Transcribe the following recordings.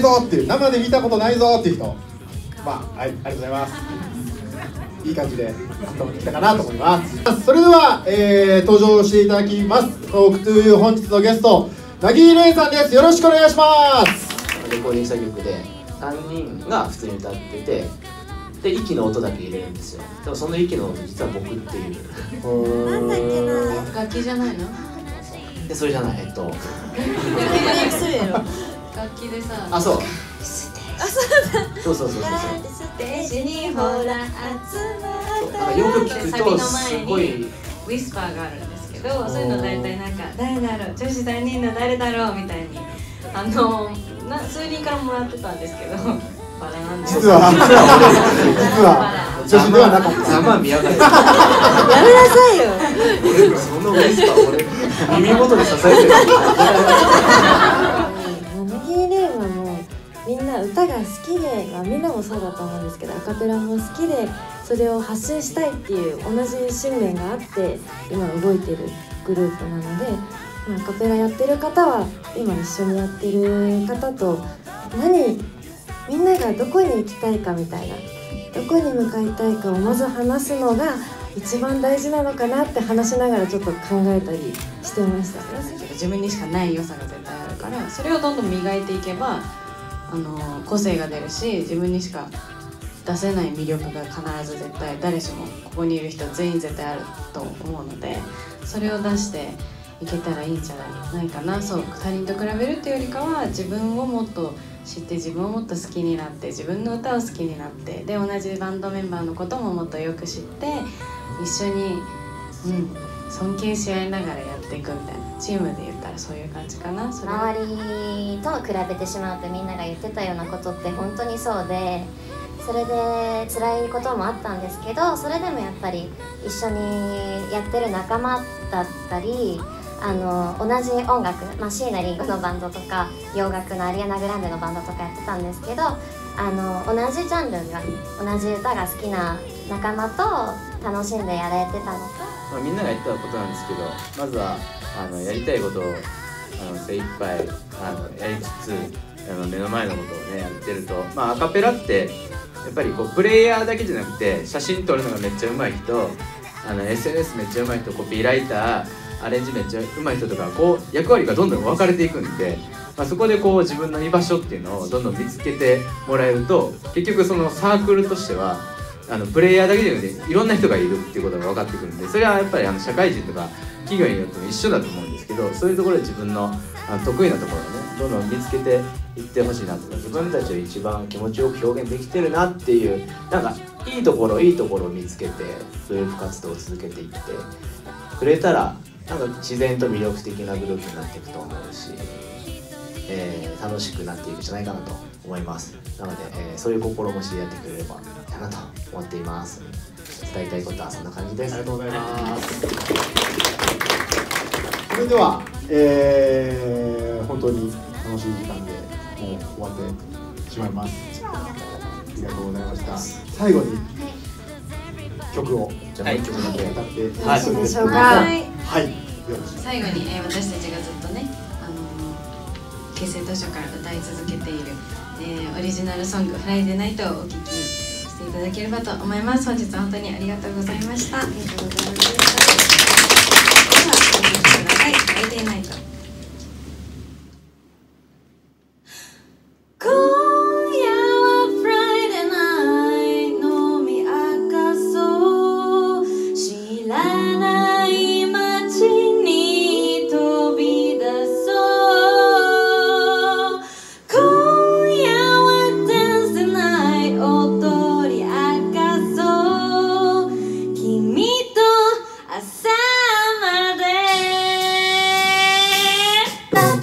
ぞっていう生で見たことないぞっていう人。まあはいありがとうございます。いい感じで伝わってきたかなと思います。それでは、えー、登場していただきます。 Talk to you 本日のゲスト Nagie Lane さんです。よろしくお願いします。レコーディングした曲で3人が普通に歌っててで息の音だけ入れるんですよ。でもその息の音実は僕っていう。なんだっけな。楽器じゃないの？でそれじゃないえっと 楽器でさあそう。そうそうそうそうそう。ステージにほら集まそうったなんかよく聞くとすごい。ウィスパーがあるんですけどそう。いうの大体なんか誰だろう女子3人の誰だろうみたいにあのな数人からもらってたんですけどバラなんです実は。実は。女子ではなかったざまみやがれやめなさいよ。俺そのウィスパー俺耳元で支えてる好きで、まあ、みんなもそうだと思うんですけどアカペラも好きでそれを発信したいっていう同じ信念があって今動いてるグループなので、まあ、アカペラやってる方は今一緒にやってる方と何みんながどこに行きたいかみたいなどこに向かいたいかをまず話すのが一番大事なのかなって話しながらちょっと考えたりしてました。自分にしかない良さが絶対あるからそれをどんどん磨いていけばあの個性が出るし自分にしか出せない魅力が必ず絶対誰しもここにいる人全員絶対あると思うのでそれを出していけたらいいんじゃないかな。そう他人と比べるっていうよりかは自分をもっと知って自分をもっと好きになって自分の歌を好きになってで同じバンドメンバーのことももっとよく知って一緒に、うん、尊敬し合いながらやっていくみたいなチームでそういう感じかなそれ周りと比べてしまうってみんなが言ってたようなことって本当にそうでそれで辛いこともあったんですけどそれでもやっぱり一緒にやってる仲間だったりあの同じ音楽、まあ、椎名林檎のバンドとか洋楽のアリアナ・グランデのバンドとかやってたんですけどあの同じジャンルが同じ歌が好きな仲間と楽しんでやれてたのまあ、みんなが言ったことなんですけどまずはあのやりたいことをあの精一杯あのやりつつあの目の前のことをねやってると、まあ、アカペラってやっぱりこうプレイヤーだけじゃなくて写真撮るのがめっちゃ上手い人あの SNS めっちゃ上手い人コピーライターアレンジめっちゃ上手い人とかこう役割がどんどん分かれていくんで、まあ、そこでこう自分の居場所っていうのをどんどん見つけてもらえると結局そのサークルとしてはあのプレイヤーだけじゃなくていろんな人がいるっていうことが分かってくるんでそれはやっぱりあの社会人とか企業によっても一緒だと思うんですけどそういうところで自分のあの得意なところをねどんどん見つけていってほしいなとか自分たちを一番気持ちよく表現できてるなっていうなんかいいところいいところを見つけてグループ活動を続けていってくれたらなんか自然と魅力的なグループになっていくと思うし、えー楽しくなっていくんじゃないかなと。思いますなので、えーそういう心持ちでやってくれればいいかなと思っています伝えたいことはそんな感じですありがとうございます。それでは、えー、本当に楽しい時間でもう終わってしまいます。ありがとうございました。最後に曲をじゃあ曲だけ歌っていただいてよろしいでしょうかはい。最後に、えー私たちがずっとね、あのー結成当初から歌い続けている、えーオリジナルソング「フライデーナイト」をお聴きしていただければと思います。本日は本当にありがとうございました。ありがとうございました。ではお聴きください「フライデーナイト」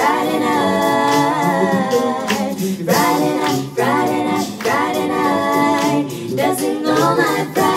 Friday night, Friday night, Friday night, doesn't dancing all night.